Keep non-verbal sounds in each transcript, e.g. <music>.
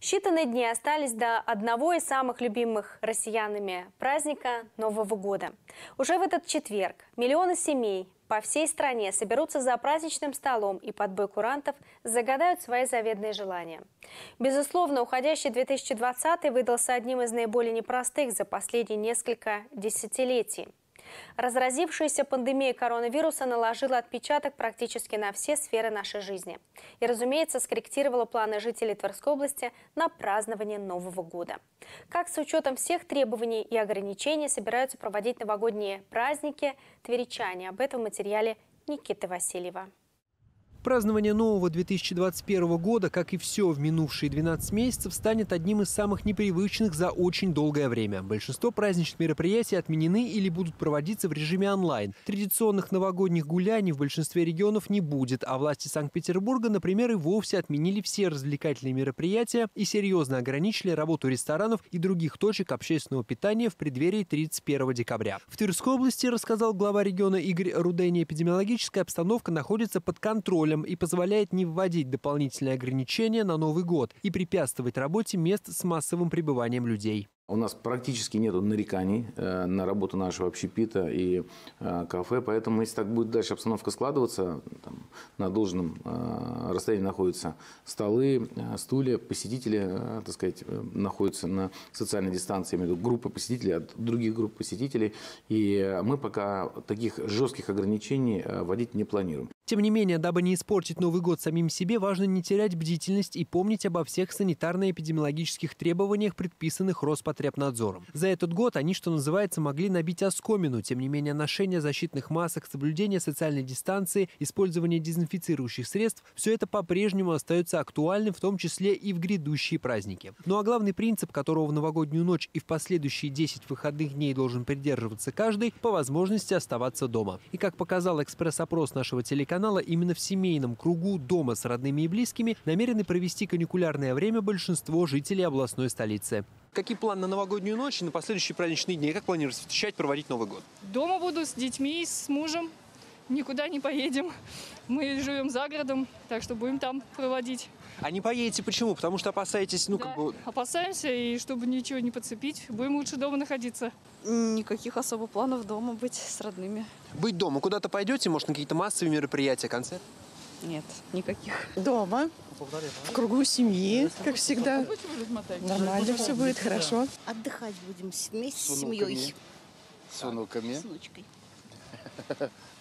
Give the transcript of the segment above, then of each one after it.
Считанные дни остались до одного из самых любимых россиянами праздника Нового года. Уже в этот четверг миллионы семей по всей стране соберутся за праздничным столом и под бой курантов загадают свои заветные желания. Безусловно, уходящий 2020 выдался одним из наиболее непростых за последние несколько десятилетий. Разразившаяся пандемия коронавируса наложила отпечаток практически на все сферы нашей жизни. И, разумеется, скорректировала планы жителей Тверской области на празднование Нового года. Как с учетом всех требований и ограничений собираются проводить новогодние праздники тверичане? Об этом в материале Никиты Васильева. Празднование нового 2021 года, как и все в минувшие 12 месяцев, станет одним из самых непривычных за очень долгое время. Большинство праздничных мероприятий отменены или будут проводиться в режиме онлайн. Традиционных новогодних гуляний в большинстве регионов не будет, а власти Санкт-Петербурга, например, и вовсе отменили все развлекательные мероприятия и серьезно ограничили работу ресторанов и других точек общественного питания в преддверии 31 декабря. В Тверской области, рассказал глава региона Игорь Рудени, эпидемиологическая обстановка находится под контролем контролем и позволяет не вводить дополнительные ограничения на Новый год и препятствовать работе мест с массовым пребыванием людей. У нас практически нет нареканий э, на работу нашего общепита и э, кафе, поэтому если так будет дальше обстановка складываться, там, на должном э, расстоянии находятся столы, стулья, посетители, так сказать, находятся на социальной дистанции, виду группы посетителей от других групп посетителей, и мы пока таких жестких ограничений вводить не планируем. Тем не менее, дабы не испортить Новый год самим себе, важно не терять бдительность и помнить обо всех санитарно-эпидемиологических требованиях, предписанных Роспотребнадзором. За этот год они, что называется, могли набить оскомину. Тем не менее, ношение защитных масок, соблюдение социальной дистанции, использование дезинфицирующих средств – все это по-прежнему остается актуальным, в том числе и в грядущие праздники. Ну а главный принцип, которого в новогоднюю ночь и в последующие 10 выходных дней должен придерживаться каждый – по возможности оставаться дома. И как показал экспресс-опрос нашего телеканала, канала именно в семейном кругу дома с родными и близкими намерены провести каникулярное время большинство жителей областной столицы. Какие планы на новогоднюю ночь и на последующие праздничные дни? Как планируете встречать, проводить Новый год? Дома буду с детьми, с мужем. Никуда не поедем. <laughs> Мы живем за городом, так что будем там проводить. А не поедете почему? Потому что опасаетесь, ну да, как бы... опасаемся, и чтобы ничего не подцепить, будем лучше дома находиться. Никаких особо планов дома быть с родными. Быть дома? Куда-то пойдете? Может, на какие-то массовые мероприятия, концерт? Нет, никаких. Дома, в кругу семьи, как всегда. Нормально все будет, хорошо. Отдыхать будем вместе с семьей. С внуками. С внучкой.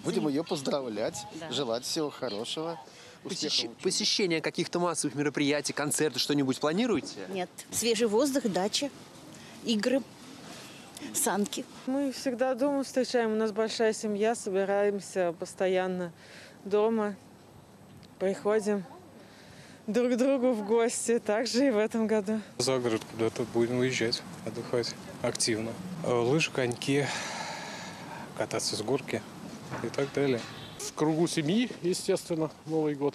Будем ее поздравлять, желать всего хорошего. Посещ... Посещение каких-то массовых мероприятий, концерты, что-нибудь планируете? Нет. Свежий воздух, дача, игры, санки. Мы всегда дома встречаем. У нас большая семья, собираемся постоянно дома. Приходим друг к другу в гости. Так же и в этом году. За город куда-то будем уезжать, отдыхать активно. Лыжи, коньки, кататься с горки и так далее. В кругу семьи, естественно, Новый год.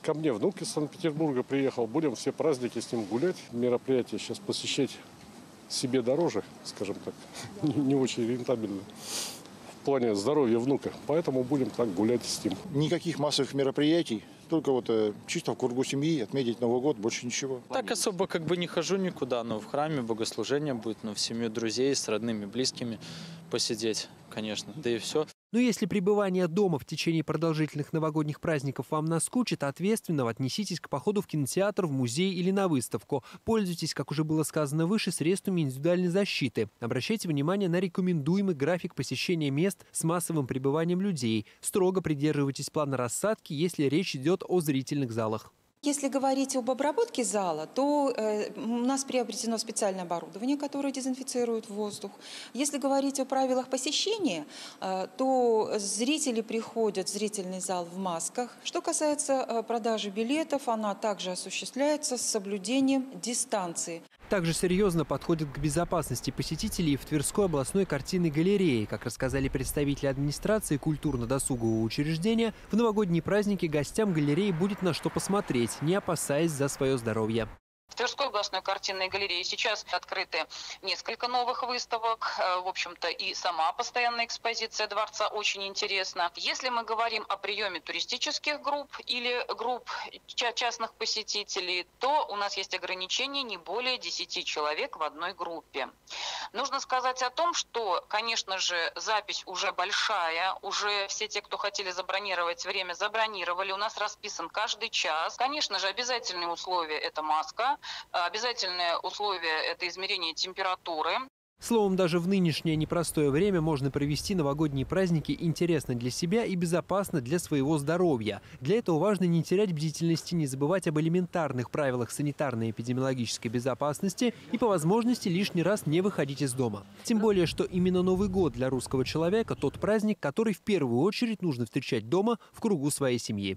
Ко мне внук из Санкт-Петербурга приехал. Будем все праздники с ним гулять. Мероприятие сейчас посещать себе дороже, скажем так. <laughs> Не, не очень рентабельно в плане здоровья внука. Поэтому будем так гулять с ним. Никаких массовых мероприятий. Только вот э, чисто в кругу семьи отметить Новый год, больше ничего. Так особо как бы не хожу никуда, но в храме богослужение будет, но в семью друзей, с родными, близкими посидеть, конечно, да и все. Но если пребывание дома в течение продолжительных новогодних праздников вам наскучит, ответственно отнеситесь к походу в кинотеатр, в музей или на выставку. Пользуйтесь, как уже было сказано выше, средствами индивидуальной защиты. Обращайте внимание на рекомендуемый график посещения мест с массовым пребыванием людей. Строго придерживайтесь плана рассадки, если речь идет о зрительных залах. Если говорить об обработке зала, то э, у нас приобретено специальное оборудование, которое дезинфицирует воздух. Если говорить о правилах посещения, э, то зрители приходят в зрительный зал в масках. Что касается э, продажи билетов, она также осуществляется с соблюдением дистанции также серьезно подходит к безопасности посетителей в Тверской областной картинной галерее. Как рассказали представители администрации культурно-досугового учреждения, в новогодние праздники гостям галереи будет на что посмотреть, не опасаясь за свое здоровье. В Тверской областной картинной галерее сейчас открыты несколько новых выставок. Э, В общем-то, и сама постоянная экспозиция дворца очень интересна. Если мы говорим о приеме туристических групп или групп ча- частных посетителей, то у нас есть ограничение не более 10 человек в одной группе. Нужно сказать о том, что, конечно же, запись уже большая, уже все те, кто хотели забронировать время, забронировали. У нас расписан каждый час. Конечно же, обязательные условия – это маска, обязательное условие – это измерение температуры. Словом, даже в нынешнее непростое время можно провести новогодние праздники интересно для себя и безопасно для своего здоровья. Для этого важно не терять бдительности, не забывать об элементарных правилах санитарной и эпидемиологической безопасности и по возможности лишний раз не выходить из дома. Тем более, что именно Новый год для русского человека – тот праздник, который в первую очередь нужно встречать дома в кругу своей семьи.